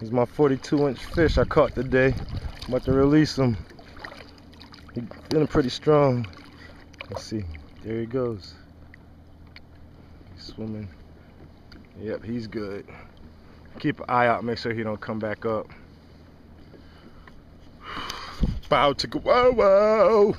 He's my 42 inch fish I caught today. I'm about to release him. He's feeling pretty strong. Let's see. There he goes. He's swimming. Yep, he's good. Keep an eye out, make sure he don't come back up. Bow to go, whoa, whoa.